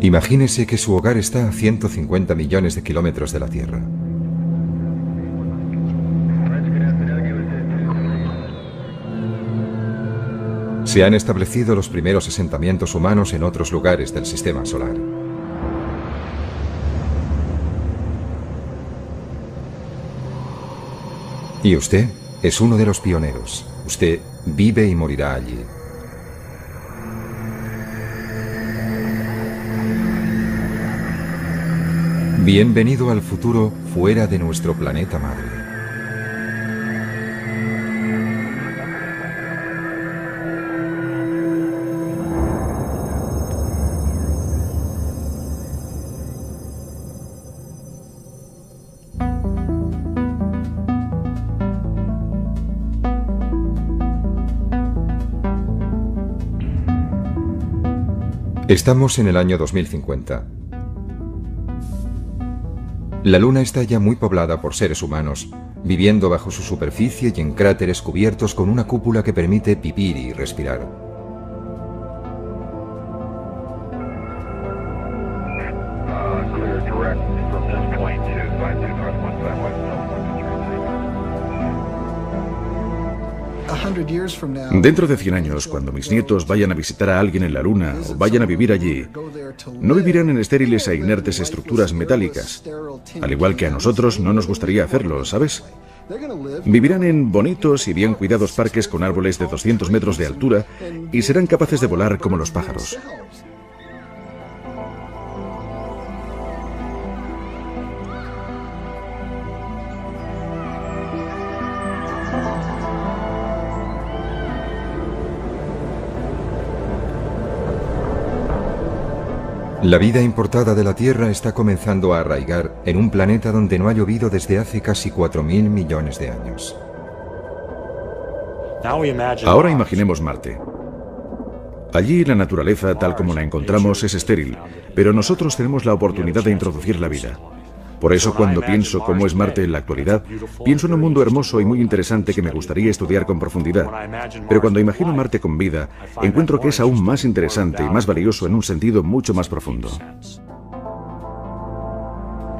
Imagínese que su hogar está a 150 millones de kilómetros de la Tierra. Se han establecido los primeros asentamientos humanos en otros lugares del sistema solar. Y usted es uno de los pioneros. Usted vive y morirá allí. Bienvenido al futuro fuera de nuestro planeta madre. Estamos en el año 2050. La Luna está ya muy poblada por seres humanos, viviendo bajo su superficie y en cráteres cubiertos con una cúpula que permite vivir y respirar. Dentro de 100 años, cuando mis nietos vayan a visitar a alguien en la Luna o vayan a vivir allí, no vivirán en estériles e inertes estructuras metálicas, al igual que a nosotros no nos gustaría hacerlo, ¿sabes? Vivirán en bonitos y bien cuidados parques con árboles de 200 metros de altura y serán capaces de volar como los pájaros. La vida importada de la Tierra está comenzando a arraigar en un planeta donde no ha llovido desde hace casi 4.000 millones de años. Ahora imaginemos Marte. Allí la naturaleza tal como la encontramos es estéril, pero nosotros tenemos la oportunidad de introducir la vida. Por eso cuando pienso cómo es Marte en la actualidad, pienso en un mundo hermoso y muy interesante que me gustaría estudiar con profundidad. Pero cuando imagino Marte con vida, encuentro que es aún más interesante y más valioso en un sentido mucho más profundo.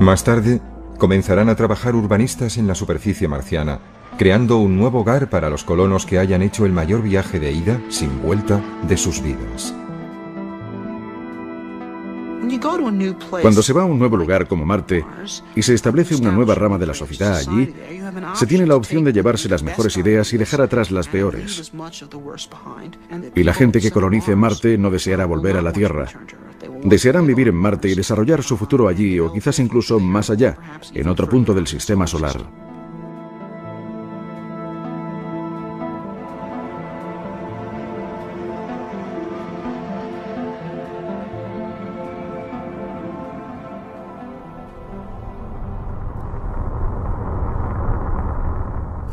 Más tarde, comenzarán a trabajar urbanistas en la superficie marciana, creando un nuevo hogar para los colonos que hayan hecho el mayor viaje de ida, sin vuelta, de sus vidas. Cuando se va a un nuevo lugar como Marte y se establece una nueva rama de la sociedad allí, se tiene la opción de llevarse las mejores ideas y dejar atrás las peores. Y la gente que colonice Marte no deseará volver a la Tierra. Desearán vivir en Marte y desarrollar su futuro allí o quizás incluso más allá, en otro punto del sistema solar.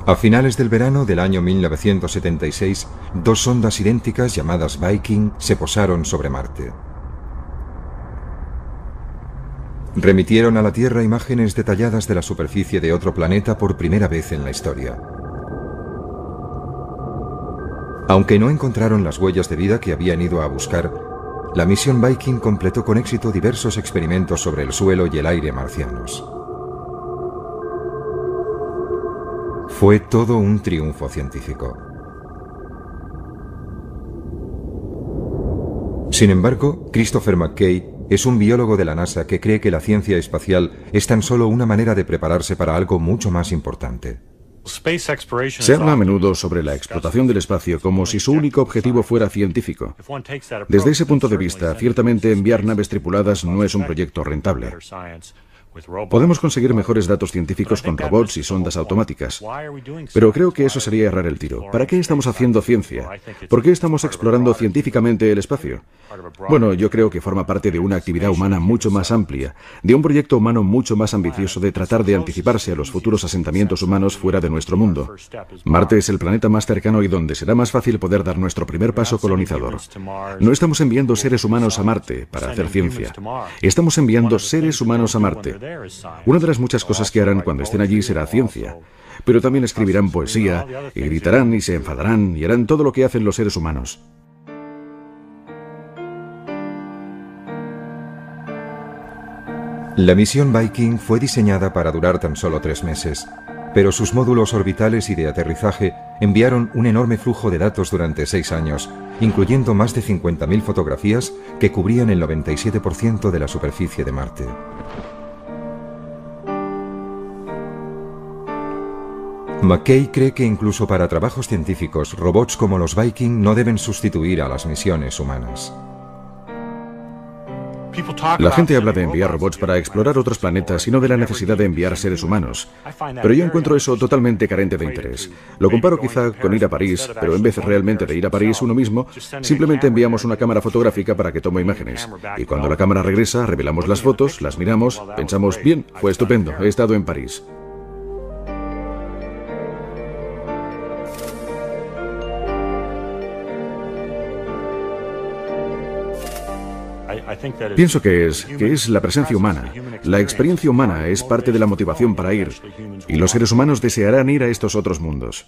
A finales del verano del año 1976, dos sondas idénticas llamadas Viking se posaron sobre Marte. Remitieron a la Tierra imágenes detalladas de la superficie de otro planeta por primera vez en la historia. Aunque no encontraron las huellas de vida que habían ido a buscar, la misión Viking completó con éxito diversos experimentos sobre el suelo y el aire marcianos. Fue todo un triunfo científico. Sin embargo, Christopher McKay es un biólogo de la NASA que cree que la ciencia espacial es tan solo una manera de prepararse para algo mucho más importante. Se habla a menudo sobre la explotación del espacio como si su único objetivo fuera científico. Desde ese punto de vista, ciertamente enviar naves tripuladas no es un proyecto rentable. Podemos conseguir mejores datos científicos con robots y sondas automáticas. Pero creo que eso sería errar el tiro. ¿Para qué estamos haciendo ciencia? ¿Por qué estamos explorando científicamente el espacio? Bueno, yo creo que forma parte de una actividad humana mucho más amplia, de un proyecto humano mucho más ambicioso de tratar de anticiparse a los futuros asentamientos humanos fuera de nuestro mundo. Marte es el planeta más cercano y donde será más fácil poder dar nuestro primer paso colonizador. No estamos enviando seres humanos a Marte para hacer ciencia. Estamos enviando seres humanos a Marte una de las muchas cosas que harán cuando estén allí será ciencia, pero también escribirán poesía, y gritarán y se enfadarán y harán todo lo que hacen los seres humanos. La misión Viking fue diseñada para durar tan solo tres meses, pero sus módulos orbitales y de aterrizaje enviaron un enorme flujo de datos durante seis años, incluyendo más de 50.000 fotografías que cubrían el 97% de la superficie de Marte. McKay cree que incluso para trabajos científicos, robots como los Viking no deben sustituir a las misiones humanas. La gente habla de enviar robots para explorar otros planetas y no de la necesidad de enviar seres humanos. Pero yo encuentro eso totalmente carente de interés. Lo comparo quizá con ir a París, pero en vez realmente de ir a París uno mismo, simplemente enviamos una cámara fotográfica para que tome imágenes. Y cuando la cámara regresa, revelamos las fotos, las miramos, pensamos, bien, fue estupendo, he estado en París. Pienso que es, que es la presencia humana. La experiencia humana es parte de la motivación para ir, y los seres humanos desearán ir a estos otros mundos.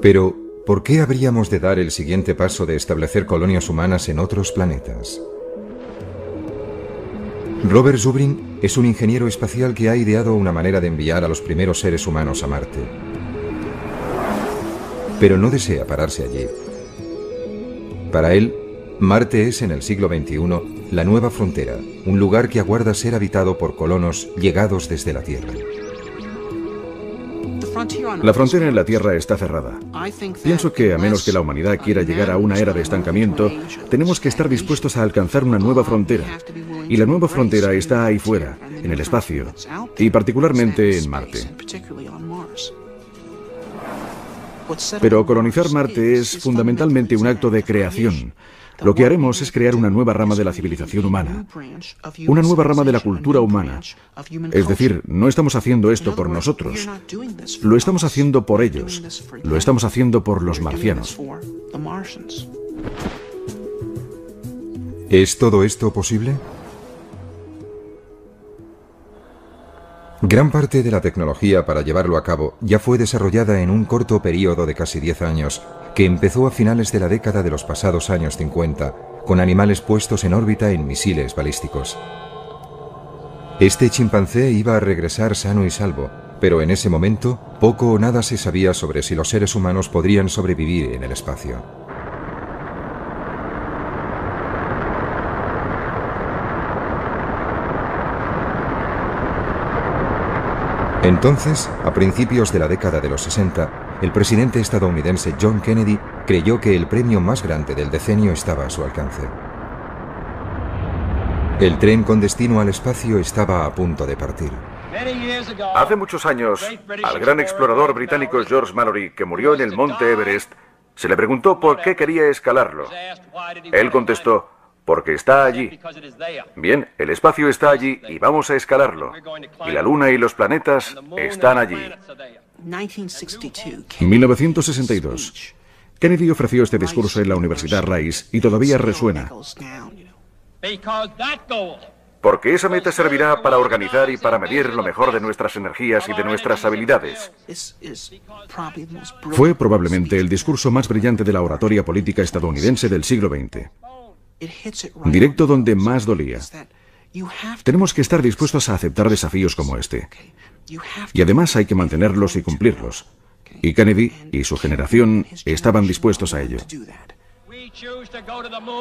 Pero, ¿por qué habríamos de dar el siguiente paso de establecer colonias humanas en otros planetas? Robert Zubrin es un ingeniero espacial que ha ideado una manera de enviar a los primeros seres humanos a Marte pero no desea pararse allí. Para él, Marte es en el siglo XXI la nueva frontera, un lugar que aguarda ser habitado por colonos llegados desde la Tierra. La frontera en la Tierra está cerrada. Pienso que a menos que la humanidad quiera llegar a una era de estancamiento, tenemos que estar dispuestos a alcanzar una nueva frontera. Y la nueva frontera está ahí fuera, en el espacio, y particularmente en Marte. Pero colonizar Marte es fundamentalmente un acto de creación. Lo que haremos es crear una nueva rama de la civilización humana, una nueva rama de la cultura humana. Es decir, no estamos haciendo esto por nosotros, lo estamos haciendo por ellos, lo estamos haciendo por los marcianos. ¿Es todo esto posible? Gran parte de la tecnología para llevarlo a cabo ya fue desarrollada en un corto periodo de casi 10 años, que empezó a finales de la década de los pasados años 50, con animales puestos en órbita en misiles balísticos. Este chimpancé iba a regresar sano y salvo, pero en ese momento poco o nada se sabía sobre si los seres humanos podrían sobrevivir en el espacio. Entonces, a principios de la década de los 60, el presidente estadounidense John Kennedy creyó que el premio más grande del decenio estaba a su alcance. El tren con destino al espacio estaba a punto de partir. Hace muchos años, al gran explorador británico George Mallory, que murió en el monte Everest, se le preguntó por qué quería escalarlo. Él contestó, porque está allí. Bien, el espacio está allí y vamos a escalarlo. Y la Luna y los planetas están allí. 1962. Kennedy ofreció este discurso en la Universidad Rice y todavía resuena. Porque esa meta servirá para organizar y para medir lo mejor de nuestras energías y de nuestras habilidades. Fue probablemente el discurso más brillante de la oratoria política estadounidense del siglo XX directo donde más dolía. Tenemos que estar dispuestos a aceptar desafíos como este. Y además hay que mantenerlos y cumplirlos. Y Kennedy y su generación estaban dispuestos a ello.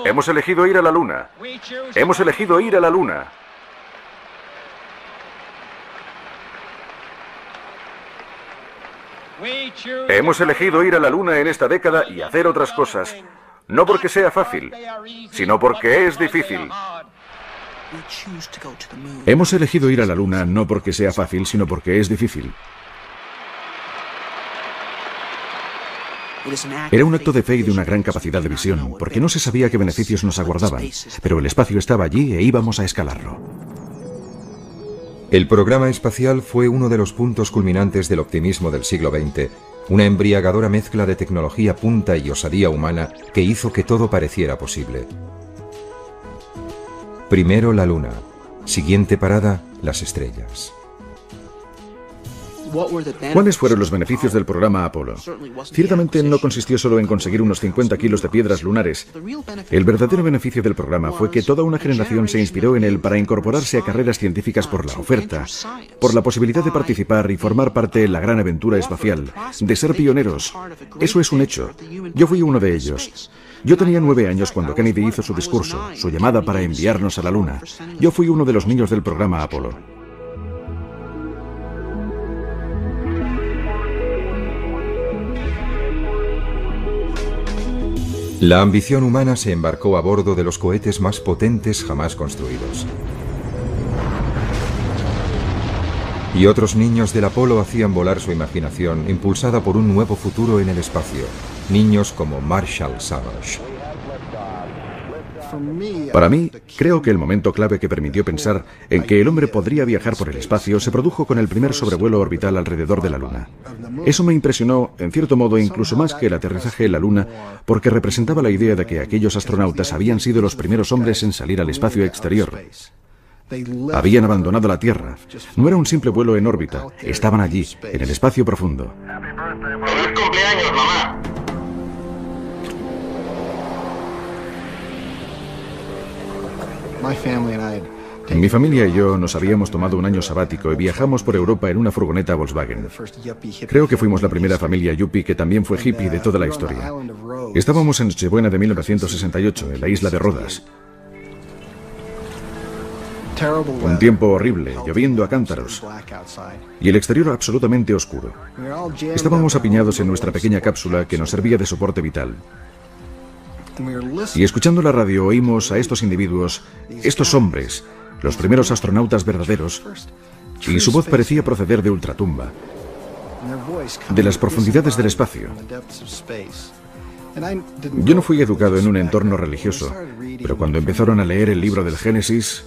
Hemos elegido ir a la Luna. Hemos elegido ir a la Luna. Hemos elegido ir a la Luna en esta década y hacer otras cosas no porque sea fácil, sino porque es difícil. Hemos elegido ir a la Luna no porque sea fácil, sino porque es difícil. Era un acto de fe y de una gran capacidad de visión, porque no se sabía qué beneficios nos aguardaban, pero el espacio estaba allí e íbamos a escalarlo. El programa espacial fue uno de los puntos culminantes del optimismo del siglo XX una embriagadora mezcla de tecnología punta y osadía humana que hizo que todo pareciera posible. Primero la Luna, siguiente parada, las estrellas. ¿Cuáles fueron los beneficios del programa Apolo? Ciertamente no consistió solo en conseguir unos 50 kilos de piedras lunares. El verdadero beneficio del programa fue que toda una generación se inspiró en él para incorporarse a carreras científicas por la oferta, por la posibilidad de participar y formar parte de la gran aventura espacial, de ser pioneros. Eso es un hecho. Yo fui uno de ellos. Yo tenía nueve años cuando Kennedy hizo su discurso, su llamada para enviarnos a la Luna. Yo fui uno de los niños del programa Apolo. La ambición humana se embarcó a bordo de los cohetes más potentes jamás construidos. Y otros niños del Apolo hacían volar su imaginación, impulsada por un nuevo futuro en el espacio. Niños como Marshall Savage. Para mí, creo que el momento clave que permitió pensar en que el hombre podría viajar por el espacio se produjo con el primer sobrevuelo orbital alrededor de la Luna. Eso me impresionó, en cierto modo, incluso más que el aterrizaje en la Luna, porque representaba la idea de que aquellos astronautas habían sido los primeros hombres en salir al espacio exterior. Habían abandonado la Tierra. No era un simple vuelo en órbita. Estaban allí, en el espacio profundo. ¡Feliz cumpleaños, mamá! Mi familia y yo nos habíamos tomado un año sabático y viajamos por Europa en una furgoneta Volkswagen. Creo que fuimos la primera familia yuppie que también fue hippie de toda la historia. Estábamos en Nochebuena de 1968, en la isla de Rodas. Un tiempo horrible, lloviendo a cántaros. Y el exterior absolutamente oscuro. Estábamos apiñados en nuestra pequeña cápsula que nos servía de soporte vital. Y escuchando la radio oímos a estos individuos, estos hombres, los primeros astronautas verdaderos, y su voz parecía proceder de ultratumba, de las profundidades del espacio. Yo no fui educado en un entorno religioso, pero cuando empezaron a leer el libro del Génesis,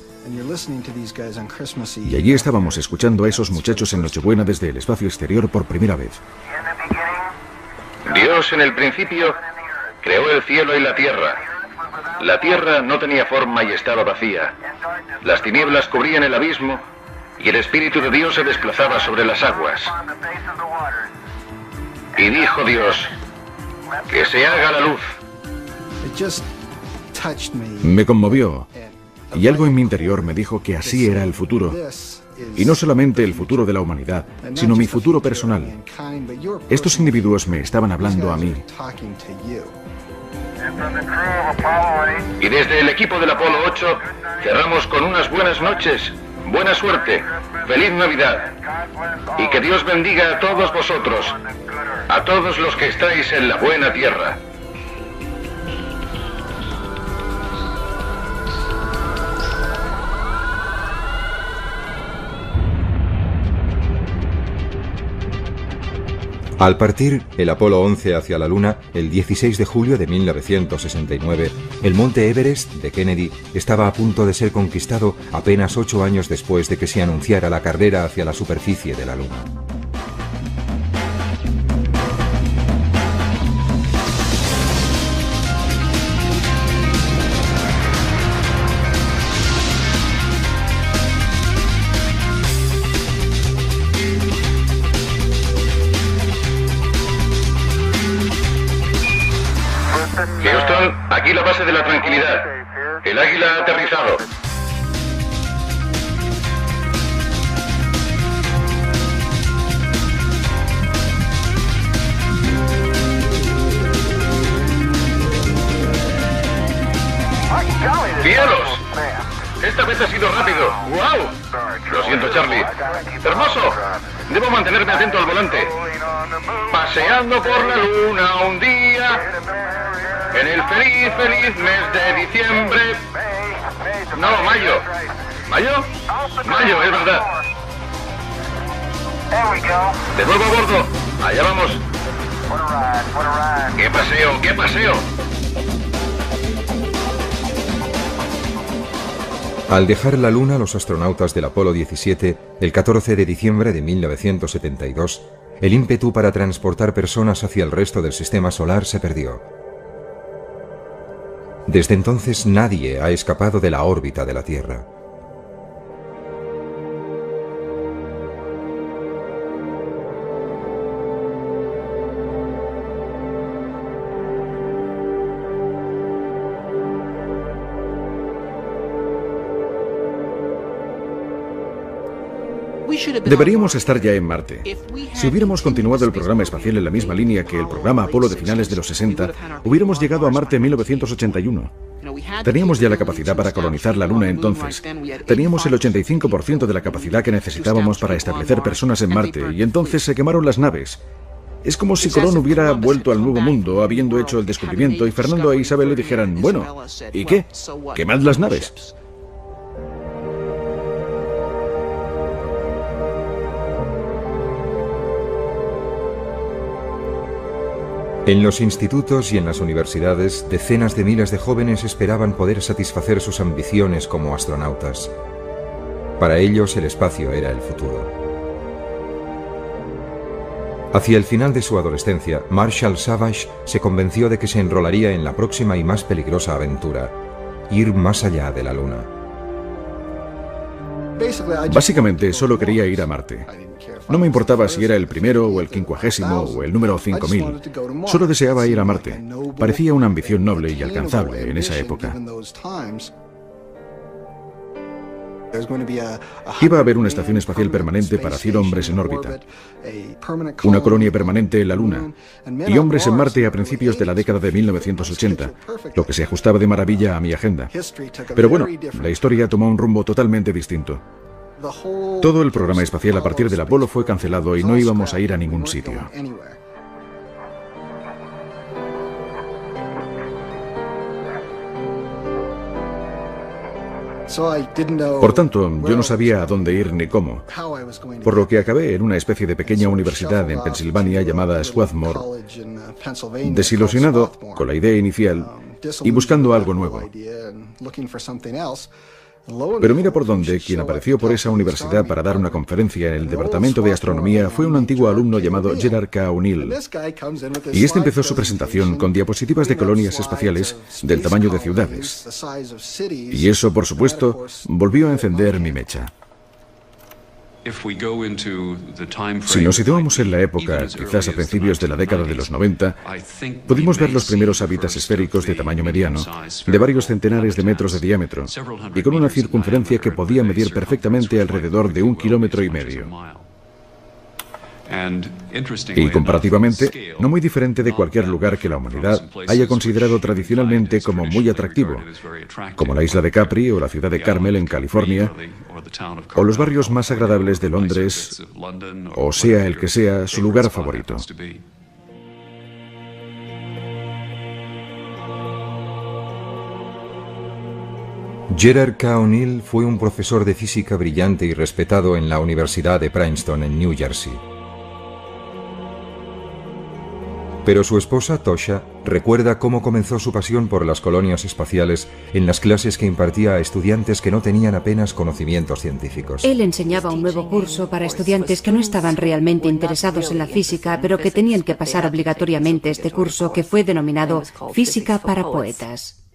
y allí estábamos escuchando a esos muchachos en Nochebuena desde el espacio exterior por primera vez. Dios en el principio creó el cielo y la tierra. La tierra no tenía forma y estaba vacía. Las tinieblas cubrían el abismo y el Espíritu de Dios se desplazaba sobre las aguas. Y dijo Dios, que se haga la luz. Me conmovió y algo en mi interior me dijo que así era el futuro. Y no solamente el futuro de la humanidad, sino mi futuro personal. Estos individuos me estaban hablando a mí. Y desde el equipo del Apolo 8 cerramos con unas buenas noches, buena suerte, feliz Navidad y que Dios bendiga a todos vosotros, a todos los que estáis en la buena tierra. Al partir el Apolo 11 hacia la Luna, el 16 de julio de 1969, el monte Everest de Kennedy estaba a punto de ser conquistado apenas ocho años después de que se anunciara la carrera hacia la superficie de la Luna. Mantenerme atento al volante. Paseando por la luna un día. En el feliz, feliz mes de diciembre. No, mayo. ¿Mayo? Mayo, es verdad. De nuevo a bordo. Allá vamos. ¡Qué paseo, qué paseo! Al dejar la Luna, los astronautas del Apolo 17, el 14 de diciembre de 1972, el ímpetu para transportar personas hacia el resto del sistema solar se perdió. Desde entonces nadie ha escapado de la órbita de la Tierra. Deberíamos estar ya en Marte. Si hubiéramos continuado el programa espacial en la misma línea que el programa Apolo de finales de los 60, hubiéramos llegado a Marte en 1981. Teníamos ya la capacidad para colonizar la Luna entonces. Teníamos el 85% de la capacidad que necesitábamos para establecer personas en Marte y entonces se quemaron las naves. Es como si Colón hubiera vuelto al Nuevo Mundo habiendo hecho el descubrimiento y Fernando e Isabel le dijeran, bueno, ¿y qué? Quemad las naves. En los institutos y en las universidades, decenas de miles de jóvenes esperaban poder satisfacer sus ambiciones como astronautas. Para ellos el espacio era el futuro. Hacia el final de su adolescencia, Marshall Savage se convenció de que se enrolaría en la próxima y más peligrosa aventura, ir más allá de la Luna. Básicamente solo quería ir a Marte. No me importaba si era el primero o el quincuagésimo o el número 5000. Solo deseaba ir a Marte. Parecía una ambición noble y alcanzable en esa época. Iba a haber una estación espacial permanente para 100 hombres en órbita, una colonia permanente en la Luna y hombres en Marte a principios de la década de 1980, lo que se ajustaba de maravilla a mi agenda. Pero bueno, la historia tomó un rumbo totalmente distinto. Todo el programa espacial a partir del Apolo fue cancelado y no íbamos a ir a ningún sitio. Por tanto, yo no sabía a dónde ir ni cómo, por lo que acabé en una especie de pequeña universidad en Pensilvania llamada Swarthmore, desilusionado con la idea inicial y buscando algo nuevo. Pero mira por dónde quien apareció por esa universidad para dar una conferencia en el Departamento de Astronomía fue un antiguo alumno llamado Gerard K. O'Neill. Y este empezó su presentación con diapositivas de colonias espaciales del tamaño de ciudades. Y eso, por supuesto, volvió a encender mi mecha. Si nos situamos en la época, quizás a principios de la década de los 90, pudimos ver los primeros hábitats esféricos de tamaño mediano, de varios centenares de metros de diámetro, y con una circunferencia que podía medir perfectamente alrededor de un kilómetro y medio. Y comparativamente, no muy diferente de cualquier lugar que la humanidad haya considerado tradicionalmente como muy atractivo, como la isla de Capri o la ciudad de Carmel en California, o los barrios más agradables de Londres, o sea el que sea su lugar favorito. Gerard K. O'Neill fue un profesor de física brillante y respetado en la Universidad de Princeton en New Jersey. Pero su esposa, Tosha, recuerda cómo comenzó su pasión por las colonias espaciales en las clases que impartía a estudiantes que no tenían apenas conocimientos científicos. Él enseñaba un nuevo curso para estudiantes que no estaban realmente interesados en la física, pero que tenían que pasar obligatoriamente este curso que fue denominado Física para Poetas.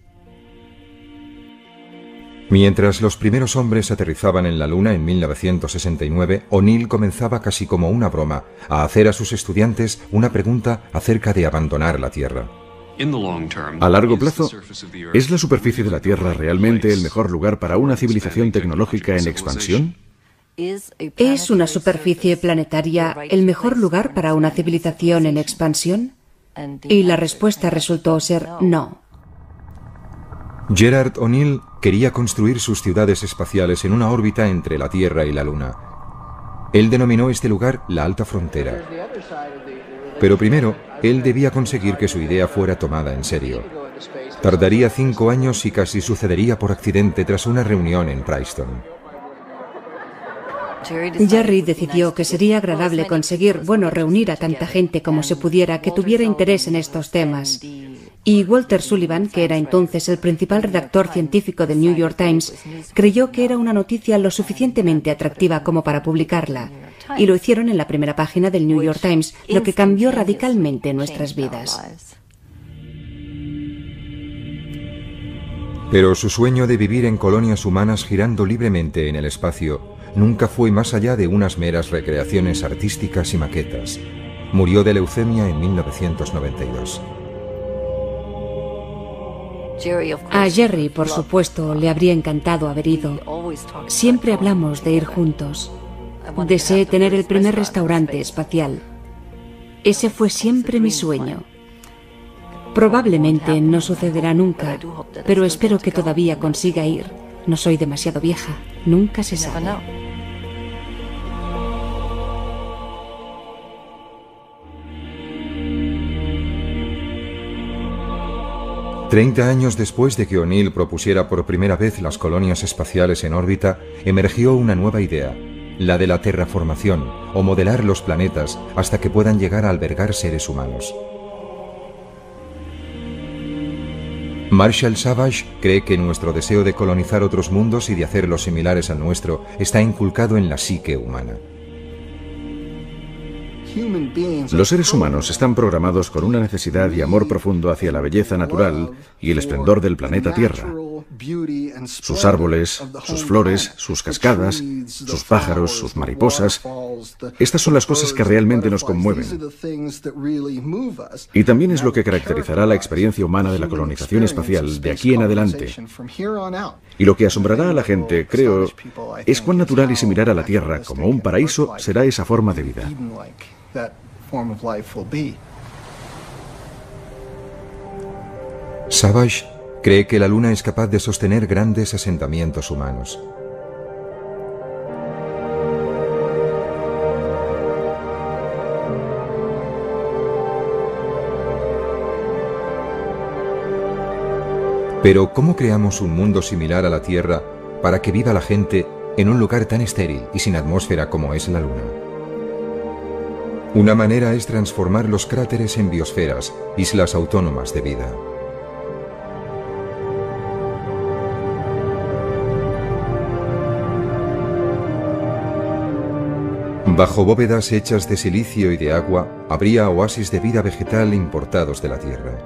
Mientras los primeros hombres aterrizaban en la Luna en 1969, O'Neill comenzaba casi como una broma a hacer a sus estudiantes una pregunta acerca de abandonar la Tierra. A largo plazo, ¿es la superficie de la Tierra realmente el mejor lugar para una civilización tecnológica en expansión? ¿Es una superficie planetaria el mejor lugar para una civilización en expansión? Y la respuesta resultó ser no. Gerard O'Neill quería construir sus ciudades espaciales en una órbita entre la Tierra y la Luna. Él denominó este lugar la Alta Frontera. Pero primero, él debía conseguir que su idea fuera tomada en serio. Tardaría cinco años y casi sucedería por accidente tras una reunión en Princeton. Jerry decidió que sería agradable conseguir, bueno, reunir a tanta gente como se pudiera que tuviera interés en estos temas. Y Walter Sullivan, que era entonces el principal redactor científico del New York Times, creyó que era una noticia lo suficientemente atractiva como para publicarla. Y lo hicieron en la primera página del New York Times, lo que cambió radicalmente nuestras vidas. Pero su sueño de vivir en colonias humanas girando libremente en el espacio nunca fue más allá de unas meras recreaciones artísticas y maquetas. Murió de leucemia en 1992. A Jerry, por supuesto, le habría encantado haber ido. Siempre hablamos de ir juntos. Deseé tener el primer restaurante espacial. Ese fue siempre mi sueño. Probablemente no sucederá nunca, pero espero que todavía consiga ir. No soy demasiado vieja, nunca se sabe. Treinta años después de que O'Neill propusiera por primera vez las colonias espaciales en órbita, emergió una nueva idea, la de la terraformación o modelar los planetas hasta que puedan llegar a albergar seres humanos. Marshall Savage cree que nuestro deseo de colonizar otros mundos y de hacerlos similares al nuestro está inculcado en la psique humana. Los seres humanos están programados con una necesidad y amor profundo hacia la belleza natural y el esplendor del planeta Tierra. Sus árboles, sus flores, sus cascadas, sus pájaros, sus mariposas. Estas son las cosas que realmente nos conmueven. Y también es lo que caracterizará la experiencia humana de la colonización espacial de aquí en adelante. Y lo que asombrará a la gente, creo, es cuán natural y similar a la Tierra como un paraíso será esa forma de vida. Savage cree que la Luna es capaz de sostener grandes asentamientos humanos. Pero ¿cómo creamos un mundo similar a la Tierra para que viva la gente en un lugar tan estéril y sin atmósfera como es la Luna? Una manera es transformar los cráteres en biosferas, islas autónomas de vida. Bajo bóvedas hechas de silicio y de agua, habría oasis de vida vegetal importados de la Tierra.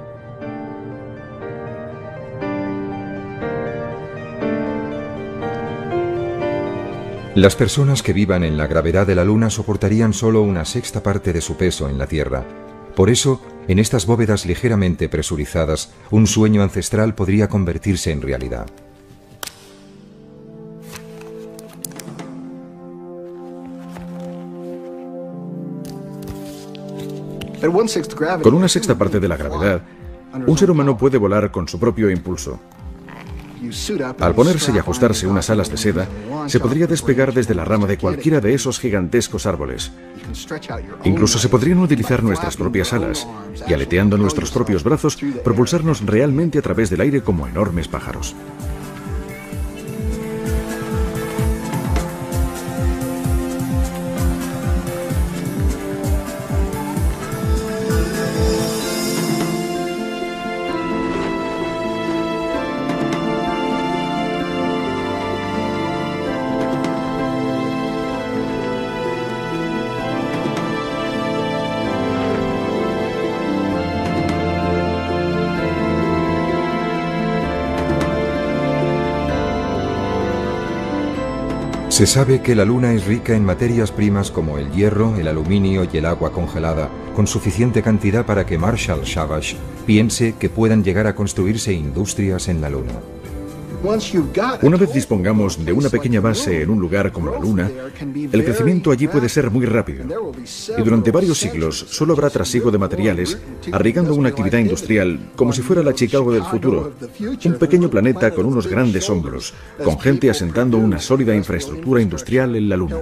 Las personas que vivan en la gravedad de la Luna soportarían solo una sexta parte de su peso en la Tierra. Por eso, en estas bóvedas ligeramente presurizadas, un sueño ancestral podría convertirse en realidad. Con una sexta parte de la gravedad, un ser humano puede volar con su propio impulso. Al ponerse y ajustarse unas alas de seda, se podría despegar desde la rama de cualquiera de esos gigantescos árboles. Incluso se podrían utilizar nuestras propias alas y aleteando nuestros propios brazos, propulsarnos realmente a través del aire como enormes pájaros. Se sabe que la Luna es rica en materias primas como el hierro, el aluminio y el agua congelada, con suficiente cantidad para que Marshall Savage piense que puedan llegar a construirse industrias en la Luna. Una vez dispongamos de una pequeña base en un lugar como la Luna, el crecimiento allí puede ser muy rápido. Y durante varios siglos solo habrá trasiego de materiales, arriesgando una actividad industrial como si fuera la Chicago del futuro. Un pequeño planeta con unos grandes hombros, con gente asentando una sólida infraestructura industrial en la Luna.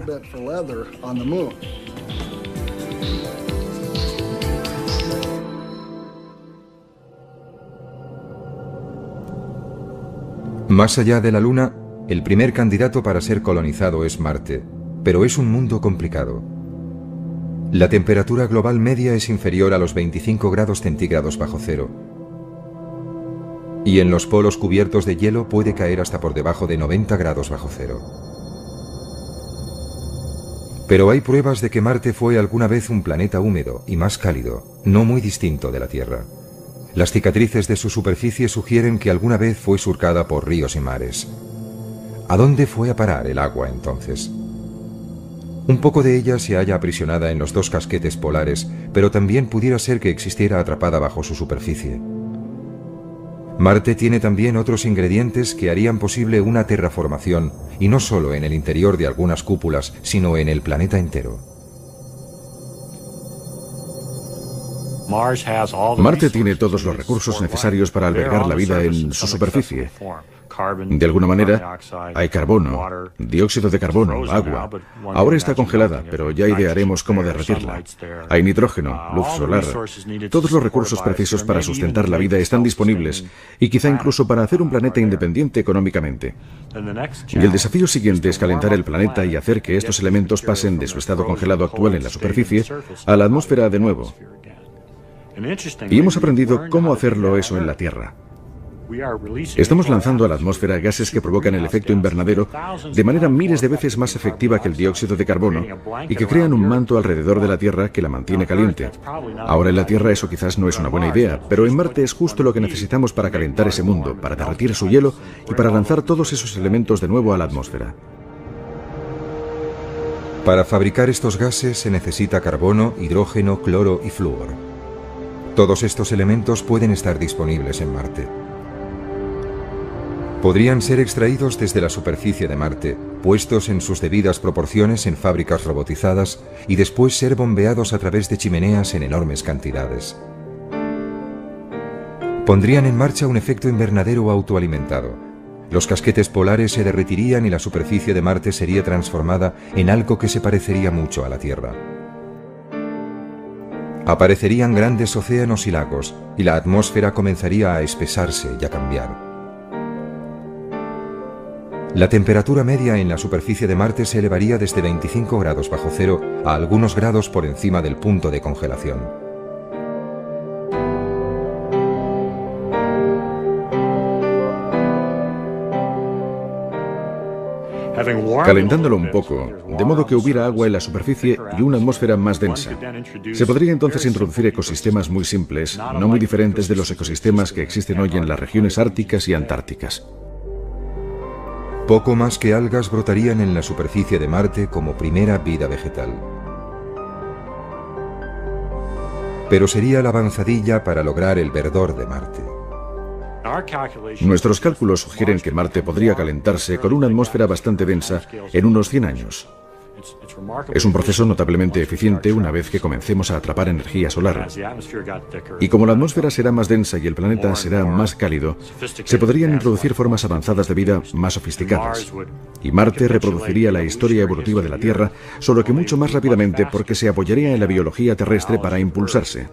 Más allá de la Luna, el primer candidato para ser colonizado es Marte, pero es un mundo complicado. La temperatura global media es inferior a los 25 grados centígrados bajo cero. Y en los polos cubiertos de hielo puede caer hasta por debajo de 90 grados bajo cero. Pero hay pruebas de que Marte fue alguna vez un planeta húmedo y más cálido, no muy distinto de la Tierra. Las cicatrices de su superficie sugieren que alguna vez fue surcada por ríos y mares. ¿A dónde fue a parar el agua entonces? Un poco de ella se halla aprisionada en los dos casquetes polares, pero también pudiera ser que existiera atrapada bajo su superficie. Marte tiene también otros ingredientes que harían posible una terraformación, y no solo en el interior de algunas cúpulas, sino en el planeta entero. Marte tiene todos los recursos necesarios para albergar la vida en su superficie. De alguna manera, hay carbono, dióxido de carbono, agua. Ahora está congelada, pero ya idearemos cómo derretirla. Hay nitrógeno, luz solar. Todos los recursos precisos para sustentar la vida están disponibles y quizá incluso para hacer un planeta independiente económicamente. Y el desafío siguiente es calentar el planeta y hacer que estos elementos pasen de su estado congelado actual en la superficie a la atmósfera de nuevo. Y hemos aprendido cómo hacerlo eso en la Tierra. Estamos lanzando a la atmósfera gases que provocan el efecto invernadero de manera miles de veces más efectiva que el dióxido de carbono y que crean un manto alrededor de la Tierra que la mantiene caliente. Ahora en la Tierra eso quizás no es una buena idea, pero en Marte es justo lo que necesitamos para calentar ese mundo, para derretir su hielo y para lanzar todos esos elementos de nuevo a la atmósfera. Para fabricar estos gases se necesita carbono, hidrógeno, cloro y flúor. Todos estos elementos pueden estar disponibles en Marte. Podrían ser extraídos desde la superficie de Marte, puestos en sus debidas proporciones en fábricas robotizadas y después ser bombeados a través de chimeneas en enormes cantidades. Pondrían en marcha un efecto invernadero autoalimentado. Los casquetes polares se derretirían y la superficie de Marte sería transformada en algo que se parecería mucho a la Tierra. Aparecerían grandes océanos y lagos, y la atmósfera comenzaría a espesarse y a cambiar. La temperatura media en la superficie de Marte se elevaría desde 25 grados bajo cero a algunos grados por encima del punto de congelación. Calentándolo un poco, de modo que hubiera agua en la superficie y una atmósfera más densa. Se podría entonces introducir ecosistemas muy simples, no muy diferentes de los ecosistemas que existen hoy en las regiones árticas y antárticas. Poco más que algas brotarían en la superficie de Marte como primera vida vegetal. Pero sería la avanzadilla para lograr el verdor de Marte. Nuestros cálculos sugieren que Marte podría calentarse con una atmósfera bastante densa en unos 100 años. Es un proceso notablemente eficiente una vez que comencemos a atrapar energía solar. Y como la atmósfera será más densa y el planeta será más cálido, se podrían introducir formas avanzadas de vida más sofisticadas. Y Marte reproduciría la historia evolutiva de la Tierra, solo que mucho más rápidamente porque se apoyaría en la biología terrestre para impulsarse.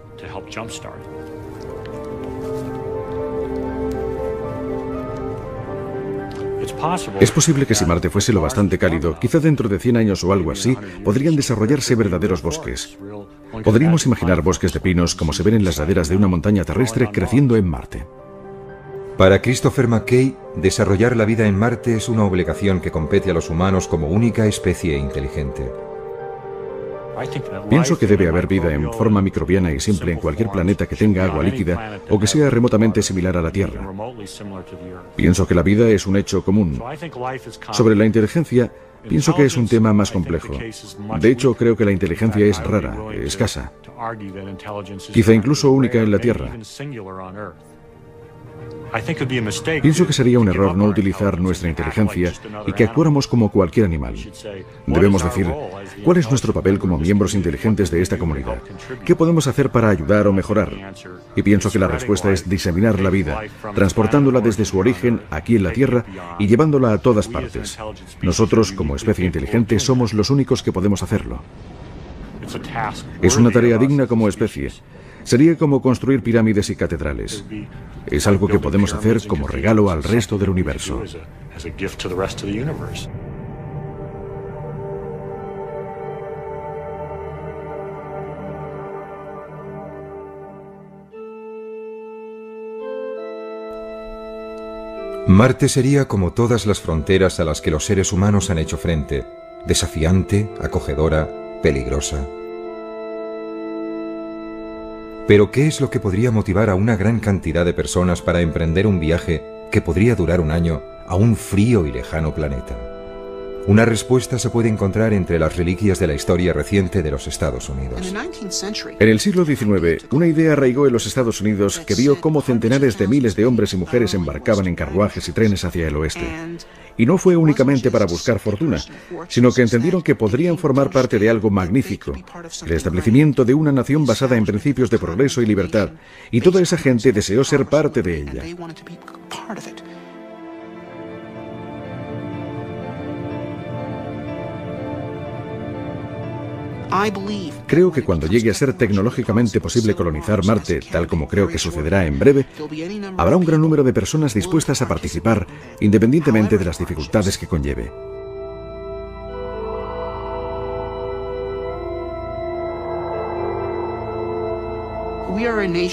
Es posible que si Marte fuese lo bastante cálido, quizá dentro de 100 años o algo así, podrían desarrollarse verdaderos bosques. Podríamos imaginar bosques de pinos como se ven en las laderas de una montaña terrestre creciendo en Marte. Para Christopher McKay, desarrollar la vida en Marte es una obligación que compete a los humanos como única especie inteligente. Pienso que debe haber vida en forma microbiana y simple en cualquier planeta que tenga agua líquida o que sea remotamente similar a la Tierra. Pienso que la vida es un hecho común. Sobre la inteligencia, pienso que es un tema más complejo. De hecho, creo que la inteligencia es rara, escasa, quizá incluso única en la Tierra. Pienso que sería un error no utilizar nuestra inteligencia y que actuáramos como cualquier animal. Debemos decir, ¿cuál es nuestro papel como miembros inteligentes de esta comunidad? ¿Qué podemos hacer para ayudar o mejorar? Y pienso que la respuesta es diseminar la vida, transportándola desde su origen aquí en la Tierra y llevándola a todas partes. Nosotros, como especie inteligente, somos los únicos que podemos hacerlo. Es una tarea digna como especie. Sería como construir pirámides y catedrales. Es algo que podemos hacer como regalo al resto del universo. Marte sería como todas las fronteras a las que los seres humanos han hecho frente, desafiante, acogedora, peligrosa. Pero ¿qué es lo que podría motivar a una gran cantidad de personas para emprender un viaje que podría durar un año a un frío y lejano planeta? Una respuesta se puede encontrar entre las reliquias de la historia reciente de los Estados Unidos. En el siglo XIX, una idea arraigó en los Estados Unidos que vio cómo centenares de miles de hombres y mujeres embarcaban en carruajes y trenes hacia el oeste. Y no fue únicamente para buscar fortuna, sino que entendieron que podrían formar parte de algo magnífico, el establecimiento de una nación basada en principios de progreso y libertad, y toda esa gente deseó ser parte de ella. Creo que cuando llegue a ser tecnológicamente posible colonizar Marte, tal como creo que sucederá en breve, habrá un gran número de personas dispuestas a participar, independientemente de las dificultades que conlleve.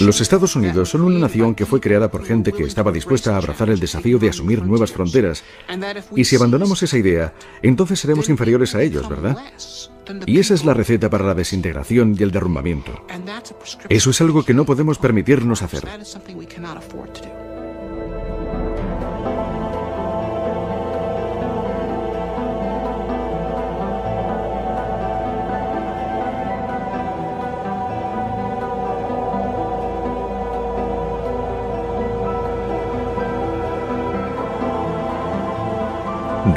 Los Estados Unidos son una nación que fue creada por gente que estaba dispuesta a abrazar el desafío de asumir nuevas fronteras. Y si abandonamos esa idea, entonces seremos inferiores a ellos, ¿verdad? Y esa es la receta para la desintegración y el derrumbamiento. Eso es algo que no podemos permitirnos hacer.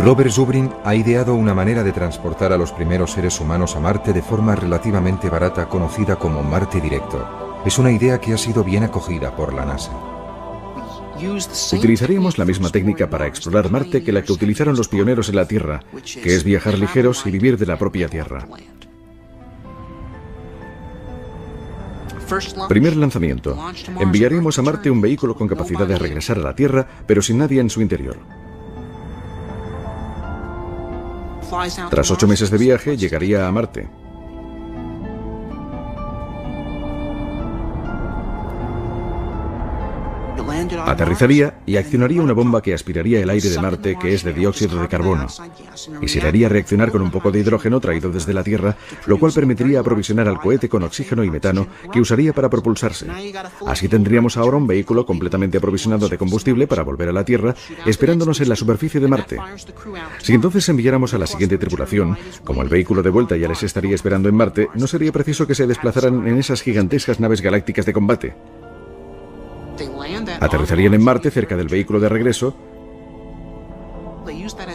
Robert Zubrin ha ideado una manera de transportar a los primeros seres humanos a Marte de forma relativamente barata conocida como Marte Directo. Es una idea que ha sido bien acogida por la NASA. Utilizaríamos la misma técnica para explorar Marte que la que utilizaron los pioneros en la Tierra, que es viajar ligeros y vivir de la propia Tierra. Primer lanzamiento. Enviaríamos a Marte un vehículo con capacidad de regresar a la Tierra, pero sin nadie en su interior. Tras ocho meses de viaje, llegaría a Marte. Aterrizaría y accionaría una bomba que aspiraría el aire de Marte que es de dióxido de carbono y se haría reaccionar con un poco de hidrógeno traído desde la Tierra, lo cual permitiría aprovisionar al cohete con oxígeno y metano que usaría para propulsarse. Así tendríamos ahora un vehículo completamente aprovisionado de combustible para volver a la Tierra, esperándonos en la superficie de Marte. Si entonces enviáramos a la siguiente tripulación, como el vehículo de vuelta ya les estaría esperando en Marte, no sería preciso que se desplazaran en esas gigantescas naves galácticas de combate. Aterrizarían en Marte cerca del vehículo de regreso,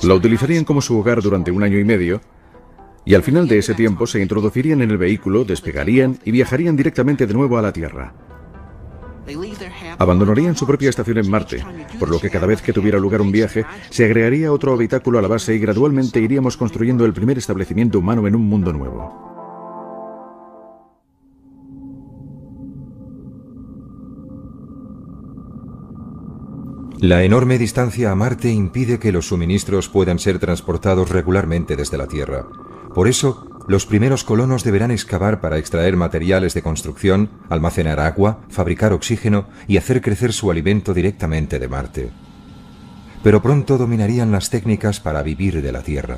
lo utilizarían como su hogar durante un año y medio, y al final de ese tiempo se introducirían en el vehículo, despegarían y viajarían directamente de nuevo a la Tierra. Abandonarían su propia estación en Marte, por lo que cada vez que tuviera lugar un viaje, se agregaría otro habitáculo a la base y gradualmente iríamos construyendo el primer establecimiento humano en un mundo nuevo. La enorme distancia a Marte impide que los suministros puedan ser transportados regularmente desde la Tierra. Por eso, los primeros colonos deberán excavar para extraer materiales de construcción, almacenar agua, fabricar oxígeno y hacer crecer su alimento directamente de Marte. Pero pronto dominarían las técnicas para vivir de la Tierra.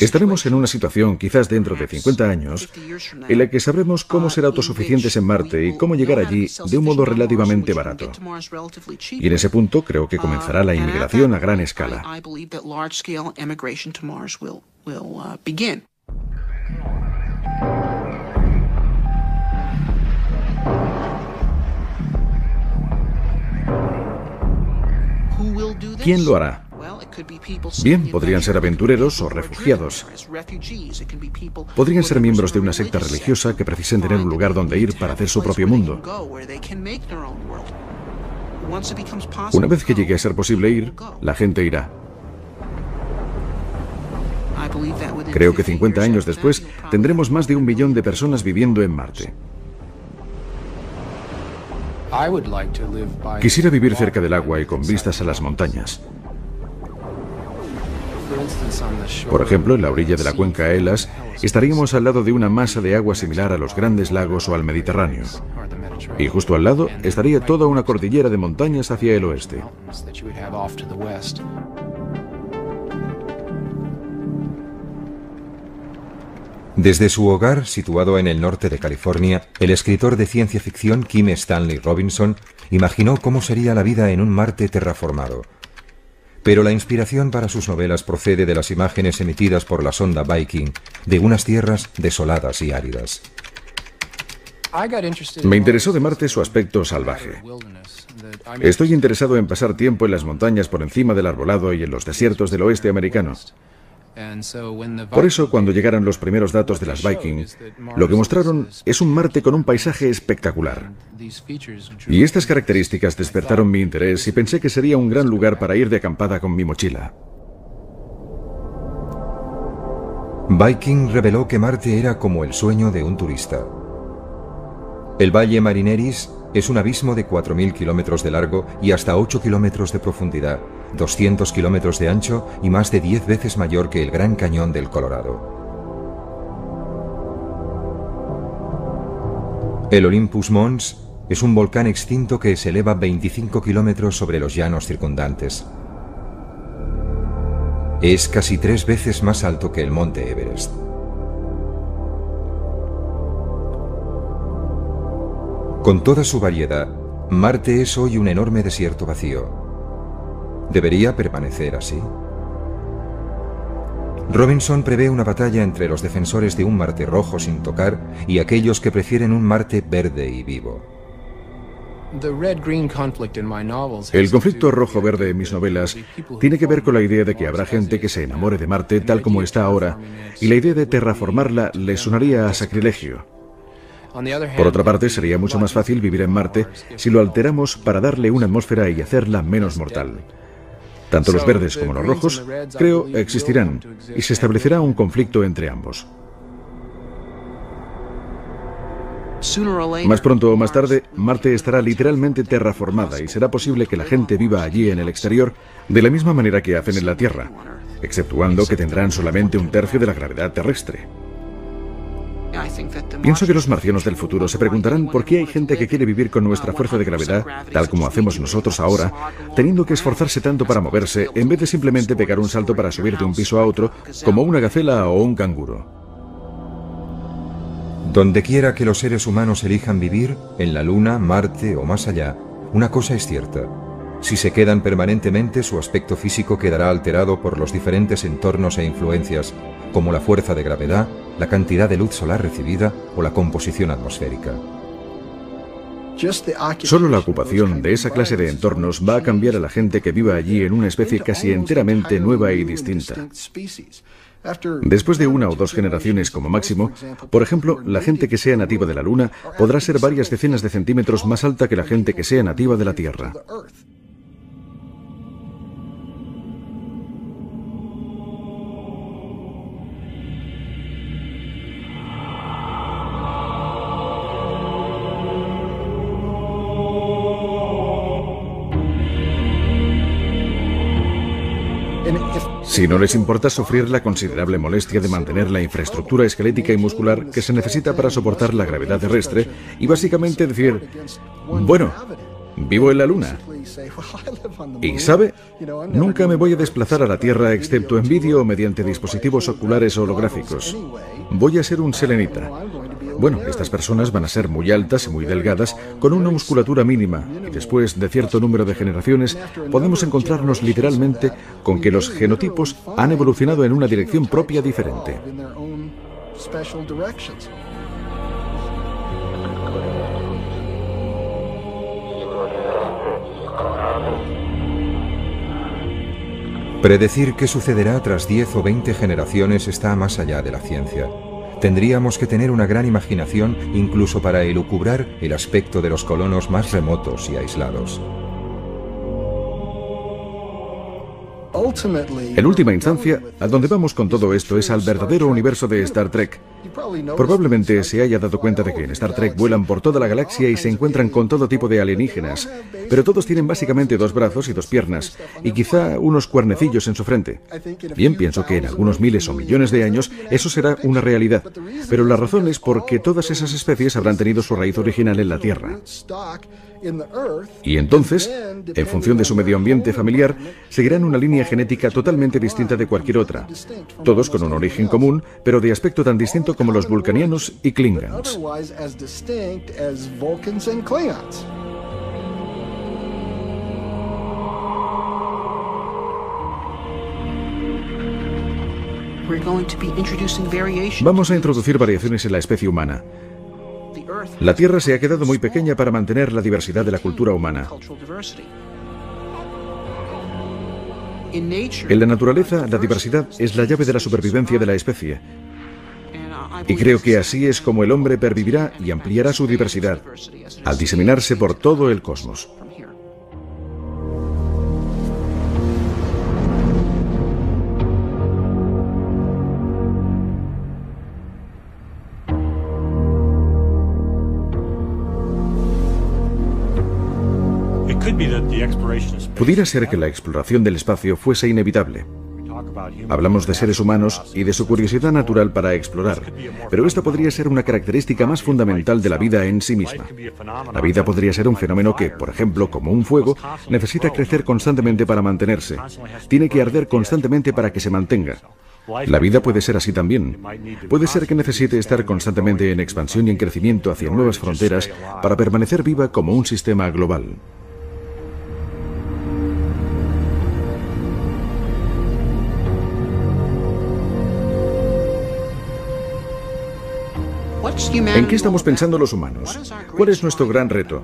Estaremos en una situación, quizás dentro de 50 años, en la que sabremos cómo ser autosuficientes en Marte y cómo llegar allí de un modo relativamente barato. Y en ese punto creo que comenzará la inmigración a gran escala. ¿Quién lo hará? Bien, podrían ser aventureros o refugiados. Podrían ser miembros de una secta religiosa que precisen tener un lugar donde ir para hacer su propio mundo. Una vez que llegue a ser posible ir, la gente irá. Creo que 50 años después tendremos más de un millón de personas viviendo en Marte. Quisiera vivir cerca del agua y con vistas a las montañas. Por ejemplo, en la orilla de la cuenca Elas, estaríamos al lado de una masa de agua similar a los grandes lagos o al Mediterráneo. Y justo al lado estaría toda una cordillera de montañas hacia el oeste. Desde su hogar, situado en el norte de California, el escritor de ciencia ficción Kim Stanley Robinson imaginó cómo sería la vida en un Marte terraformado. Pero la inspiración para sus novelas procede de las imágenes emitidas por la sonda Viking de unas tierras desoladas y áridas. Me interesó de Marte su aspecto salvaje. Estoy interesado en pasar tiempo en las montañas por encima del arbolado y en los desiertos del oeste americano. Por eso, cuando llegaron los primeros datos de las Viking, lo que mostraron es un Marte con un paisaje espectacular. Y estas características despertaron mi interés y pensé que sería un gran lugar para ir de acampada con mi mochila. Viking reveló que Marte era como el sueño de un turista. El Valle Marineris es un abismo de 4.000 kilómetros de largo y hasta 8 kilómetros de profundidad, 200 kilómetros de ancho y más de 10 veces mayor que el Gran Cañón del Colorado. El Olympus Mons es un volcán extinto que se eleva 25 kilómetros sobre los llanos circundantes. Es casi tres veces más alto que el monte Everest. Con toda su variedad, Marte es hoy un enorme desierto vacío. ¿Debería permanecer así? Robinson prevé una batalla entre los defensores de un Marte rojo sin tocar y aquellos que prefieren un Marte verde y vivo. El conflicto rojo-verde en mis novelas tiene que ver con la idea de que habrá gente que se enamore de Marte tal como está ahora y la idea de terraformarla le sonaría a sacrilegio. Por otra parte, sería mucho más fácil vivir en Marte si lo alteramos para darle una atmósfera y hacerla menos mortal. Tanto los verdes como los rojos, creo, existirán y se establecerá un conflicto entre ambos. Más pronto o más tarde, Marte estará literalmente terraformada y será posible que la gente viva allí en el exterior de la misma manera que hacen en la Tierra, exceptuando que tendrán solamente un tercio de la gravedad terrestre. Pienso que los marcianos del futuro se preguntarán por qué hay gente que quiere vivir con nuestra fuerza de gravedad, tal como hacemos nosotros ahora, teniendo que esforzarse tanto para moverse en vez de simplemente pegar un salto para subir de un piso a otro, como una gacela o un canguro. Donde quiera que los seres humanos elijan vivir, en la Luna, Marte o más allá, una cosa es cierta. Si se quedan permanentemente, su aspecto físico quedará alterado por los diferentes entornos e influencias, como la fuerza de gravedad, la cantidad de luz solar recibida o la composición atmosférica. Solo la ocupación de esa clase de entornos va a cambiar a la gente que viva allí en una especie casi enteramente nueva y distinta. Después de una o dos generaciones como máximo, por ejemplo, la gente que sea nativa de la Luna podrá ser varias decenas de centímetros más alta que la gente que sea nativa de la Tierra. Si no les importa sufrir la considerable molestia de mantener la infraestructura esquelética y muscular que se necesita para soportar la gravedad terrestre y básicamente decir, bueno, vivo en la Luna. Y sabe, nunca me voy a desplazar a la Tierra excepto en vídeo o mediante dispositivos oculares holográficos. Voy a ser un selenita. Bueno, estas personas van a ser muy altas y muy delgadas, con una musculatura mínima, y después de cierto número de generaciones podemos encontrarnos literalmente con que los genotipos han evolucionado en una dirección propia diferente. Predecir qué sucederá tras 10 o 20 generaciones está más allá de la ciencia. Tendríamos que tener una gran imaginación incluso para elucubrar el aspecto de los colonos más remotos y aislados. En última instancia, a donde vamos con todo esto es al verdadero universo de Star Trek. Probablemente se haya dado cuenta de que en Star Trek vuelan por toda la galaxia y se encuentran con todo tipo de alienígenas, pero todos tienen básicamente dos brazos y dos piernas, y quizá unos cuernecillos en su frente. Bien, pienso que en algunos miles o millones de años eso será una realidad, pero la razón es porque todas esas especies habrán tenido su raíz original en la Tierra. Y entonces, en función de su medio ambiente familiar, seguirán una línea genética totalmente distinta de cualquier otra, todos con un origen común, pero de aspecto tan distinto como los vulcanianos y klingons. Vamos a introducir variaciones en la especie humana. La Tierra se ha quedado muy pequeña para mantener la diversidad de la cultura humana. En la naturaleza, la diversidad es la llave de la supervivencia de la especie. Y creo que así es como el hombre pervivirá y ampliará su diversidad, al diseminarse por todo el cosmos. Pudiera ser que la exploración del espacio fuese inevitable. Hablamos de seres humanos y de su curiosidad natural para explorar, pero esta podría ser una característica más fundamental de la vida en sí misma. La vida podría ser un fenómeno que, por ejemplo, como un fuego, necesita crecer constantemente para mantenerse. Tiene que arder constantemente para que se mantenga. La vida puede ser así también. Puede ser que necesite estar constantemente en expansión y en crecimiento hacia nuevas fronteras para permanecer viva como un sistema global. ¿En qué estamos pensando los humanos? ¿Cuál es nuestro gran reto?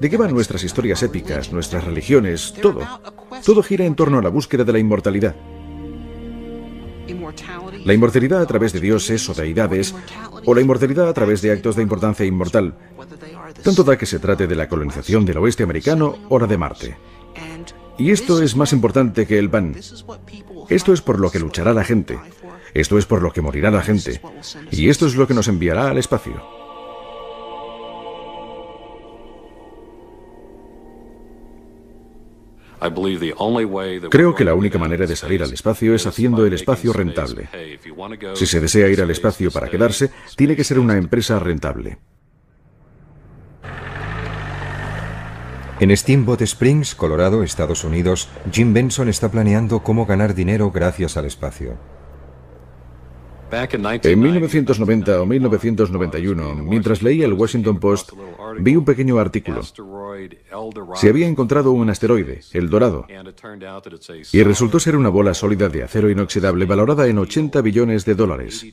¿De qué van nuestras historias épicas, nuestras religiones, todo? Todo gira en torno a la búsqueda de la inmortalidad. La inmortalidad a través de dioses o deidades, o la inmortalidad a través de actos de importancia inmortal, tanto da que se trate de la colonización del oeste americano o la de Marte. Y esto es más importante que el pan. Esto es por lo que luchará la gente. Esto es por lo que morirá la gente. Y esto es lo que nos enviará al espacio. Creo que la única manera de salir al espacio es haciendo el espacio rentable. Si se desea ir al espacio para quedarse, tiene que ser una empresa rentable. En Steamboat Springs, Colorado, Estados Unidos, Jim Benson está planeando cómo ganar dinero gracias al espacio. En 1990 o 1991, mientras leía el Washington Post, vi un pequeño artículo. Se había encontrado un asteroide, el Dorado, y resultó ser una bola sólida de acero inoxidable valorada en 80 billones de dólares.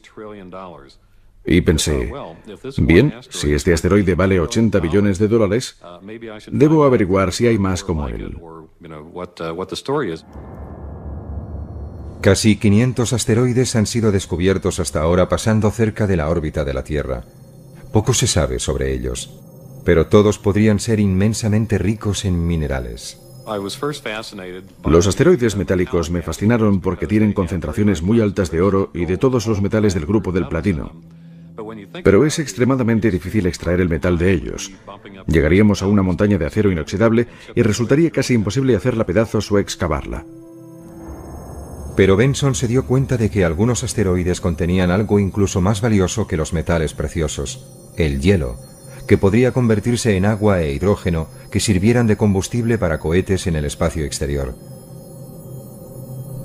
Y pensé, bien, si este asteroide vale 80 billones de dólares, debo averiguar si hay más como él. Casi 500 asteroides han sido descubiertos hasta ahora pasando cerca de la órbita de la Tierra. Poco se sabe sobre ellos, pero todos podrían ser inmensamente ricos en minerales. Los asteroides metálicos me fascinaron porque tienen concentraciones muy altas de oro y de todos los metales del grupo del platino. Pero es extremadamente difícil extraer el metal de ellos. Llegaríamos a una montaña de acero inoxidable y resultaría casi imposible hacerla pedazos o excavarla. Pero Benson se dio cuenta de que algunos asteroides contenían algo incluso más valioso que los metales preciosos, el hielo, que podría convertirse en agua e hidrógeno que sirvieran de combustible para cohetes en el espacio exterior.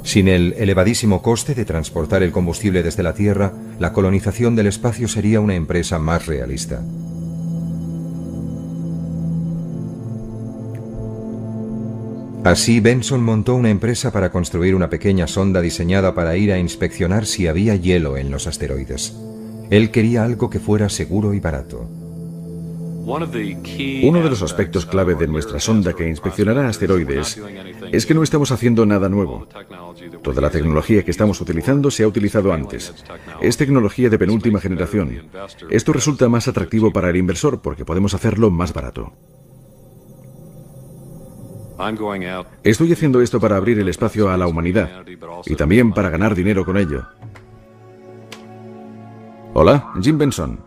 Sin el elevadísimo coste de transportar el combustible desde la Tierra, la colonización del espacio sería una empresa más realista. Así, Benson montó una empresa para construir una pequeña sonda diseñada para ir a inspeccionar si había hielo en los asteroides. Él quería algo que fuera seguro y barato. Uno de los aspectos clave de nuestra sonda que inspeccionará asteroides es que no estamos haciendo nada nuevo. Toda la tecnología que estamos utilizando se ha utilizado antes. Es tecnología de penúltima generación. Esto resulta más atractivo para el inversor porque podemos hacerlo más barato. Estoy haciendo esto para abrir el espacio a la humanidad y también para ganar dinero con ello. Hola, Jim Benson.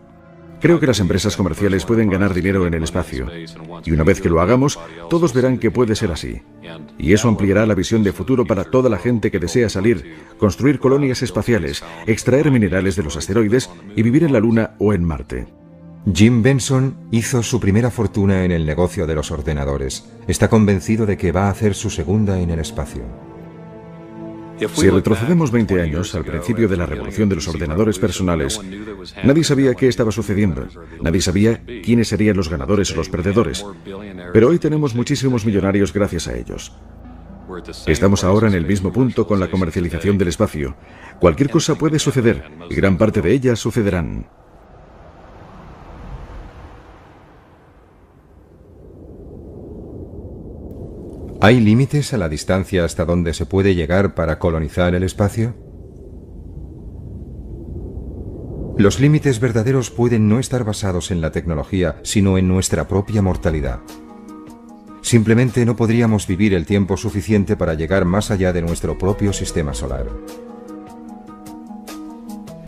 Creo que las empresas comerciales pueden ganar dinero en el espacio. Y una vez que lo hagamos, todos verán que puede ser así. Y eso ampliará la visión de futuro para toda la gente que desea salir, construir colonias espaciales, extraer minerales de los asteroides y vivir en la Luna o en Marte. Jim Benson hizo su primera fortuna en el negocio de los ordenadores. Está convencido de que va a hacer su segunda en el espacio. Si retrocedemos 20 años, al principio de la revolución de los ordenadores personales, nadie sabía qué estaba sucediendo. Nadie sabía quiénes serían los ganadores o los perdedores. Pero hoy tenemos muchísimos millonarios gracias a ellos. Estamos ahora en el mismo punto con la comercialización del espacio. Cualquier cosa puede suceder y gran parte de ellas sucederán. ¿Hay límites a la distancia hasta donde se puede llegar para colonizar el espacio? Los límites verdaderos pueden no estar basados en la tecnología, sino en nuestra propia mortalidad. Simplemente no podríamos vivir el tiempo suficiente para llegar más allá de nuestro propio sistema solar.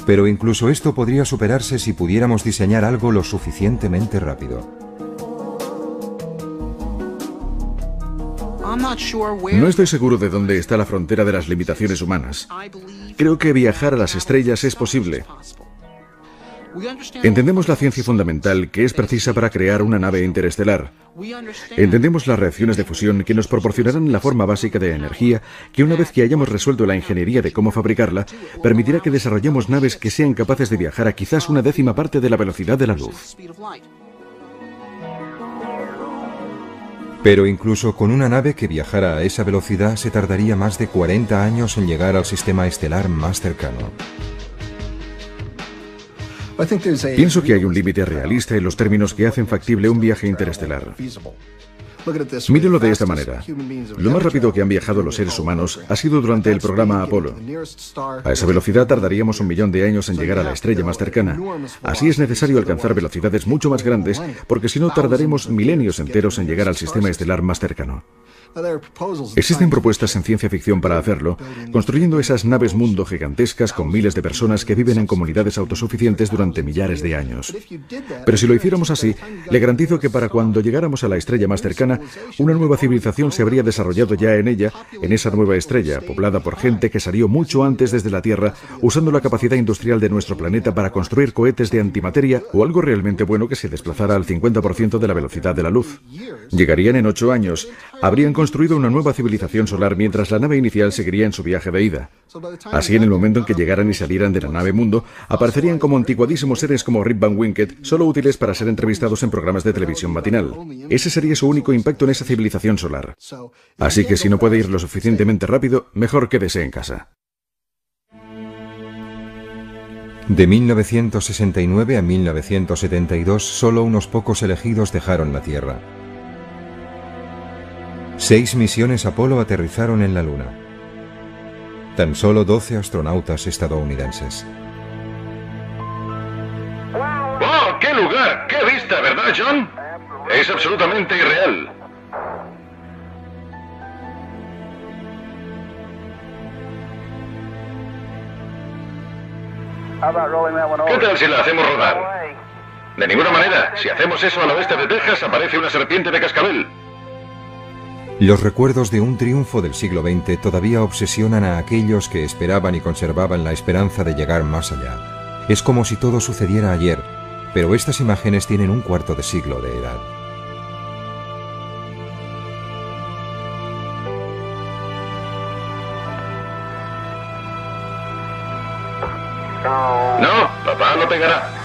Pero incluso esto podría superarse si pudiéramos diseñar algo lo suficientemente rápido. No estoy seguro de dónde está la frontera de las limitaciones humanas. Creo que viajar a las estrellas es posible. Entendemos la ciencia fundamental que es precisa para crear una nave interestelar. Entendemos las reacciones de fusión que nos proporcionarán la forma básica de energía que una vez que hayamos resuelto la ingeniería de cómo fabricarla, permitirá que desarrollemos naves que sean capaces de viajar a quizás una décima parte de la velocidad de la luz. Pero incluso con una nave que viajara a esa velocidad se tardaría más de 40 años en llegar al sistema estelar más cercano. Pienso que hay un límite realista en los términos que hacen factible un viaje interestelar. Mírenlo de esta manera. Lo más rápido que han viajado los seres humanos ha sido durante el programa Apolo. A esa velocidad tardaríamos un millón de años en llegar a la estrella más cercana. Así es necesario alcanzar velocidades mucho más grandes, porque si no tardaremos milenios enteros en llegar al sistema estelar más cercano. Existen propuestas en ciencia ficción para hacerlo, construyendo esas naves mundo gigantescas con miles de personas que viven en comunidades autosuficientes durante millares de años. Pero si lo hiciéramos así, le garantizo que para cuando llegáramos a la estrella más cercana, una nueva civilización se habría desarrollado ya en ella, en esa nueva estrella, poblada por gente que salió mucho antes desde la Tierra, usando la capacidad industrial de nuestro planeta para construir cohetes de antimateria o algo realmente bueno que se desplazara al 50% de la velocidad de la luz. Llegarían en ocho años, habrían construido una nueva civilización solar mientras la nave inicial seguiría en su viaje de ida. Así, en el momento en que llegaran y salieran de la nave Mundo, aparecerían como anticuadísimos seres como Rip Van Winkett, solo útiles para ser entrevistados en programas de televisión matinal. Ese sería su único impacto en esa civilización solar. Así que si no puede ir lo suficientemente rápido, mejor quédese en casa. De 1969 a 1972, solo unos pocos elegidos dejaron la Tierra. Seis misiones Apolo aterrizaron en la Luna. Tan solo 12 astronautas estadounidenses. ¡Oh, qué lugar! ¡Qué vista, ¿verdad, John? Es absolutamente irreal. ¿Qué tal si la hacemos rodar? De ninguna manera. Si hacemos eso al oeste de Texas, aparece una serpiente de cascabel. Los recuerdos de un triunfo del siglo XX todavía obsesionan a aquellos que esperaban y conservaban la esperanza de llegar más allá. Es como si todo sucediera ayer, pero estas imágenes tienen un cuarto de siglo de edad. No, papá no pegará.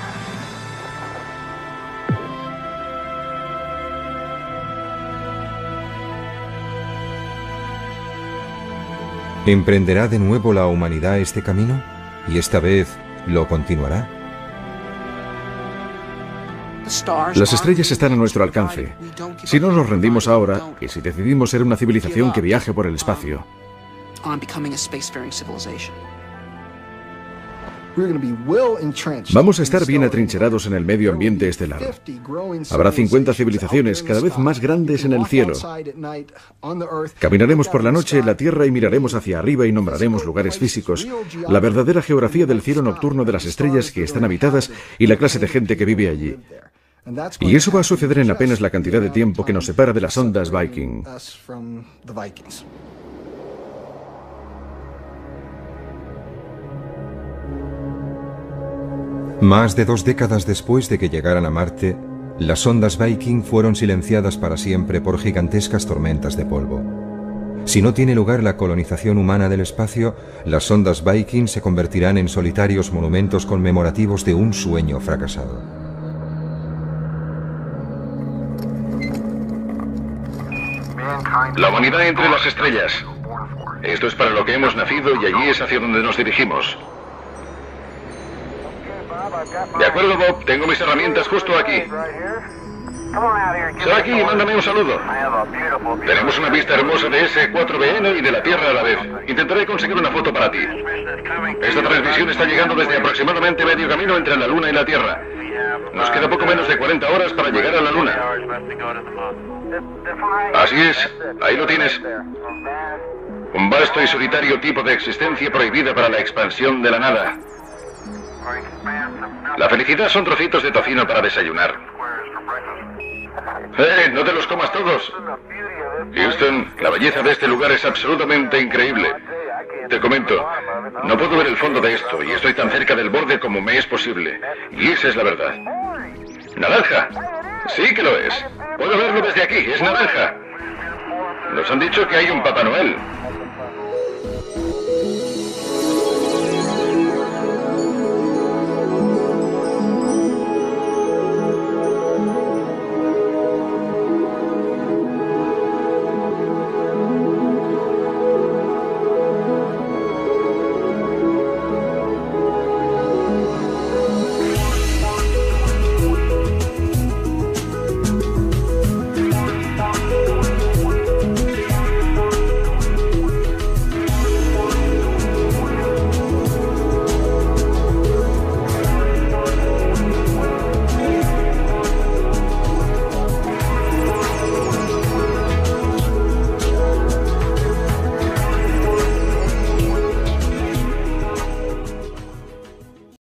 ¿Emprenderá de nuevo la humanidad este camino? ¿Y esta vez lo continuará? Las estrellas están a nuestro alcance. Si no nos rendimos ahora, y si decidimos ser una civilización que viaje por el espacio, Vamos a estar bien atrincherados en el medio ambiente estelar. Habrá 50 civilizaciones cada vez más grandes en el cielo. Caminaremos por la noche en la Tierra y miraremos hacia arriba y nombraremos lugares físicos, la verdadera geografía del cielo nocturno de las estrellas que están habitadas y la clase de gente que vive allí. Y eso va a suceder en apenas la cantidad de tiempo que nos separa de las ondas Viking. Más de dos décadas después de que llegaran a Marte, las ondas Viking fueron silenciadas para siempre por gigantescas tormentas de polvo. Si no tiene lugar la colonización humana del espacio, las ondas Viking se convertirán en solitarios monumentos conmemorativos de un sueño fracasado. La humanidad entre las estrellas. Esto es para lo que hemos nacido y allí es hacia donde nos dirigimos. De acuerdo, Bob. Tengo mis herramientas justo aquí. Y mándame un saludo. Tenemos una vista hermosa de ese 4BN y de la Tierra a la vez. Intentaré conseguir una foto para ti. Esta transmisión está llegando desde aproximadamente medio camino entre la Luna y la Tierra. Nos queda poco menos de 40 horas para llegar a la Luna. Así es, ahí lo tienes. Un vasto y solitario tipo de existencia prohibida para la expansión de la nada. La felicidad son trocitos de tocino para desayunar. ¡Eh! ¡No te los comas todos! Houston, la belleza de este lugar es absolutamente increíble. Te comento, no puedo ver el fondo de esto y estoy tan cerca del borde como me es posible. Y esa es la verdad. ¡Naranja! Sí que lo es. Puedo verlo desde aquí, es naranja. Nos han dicho que hay un Papá Noel.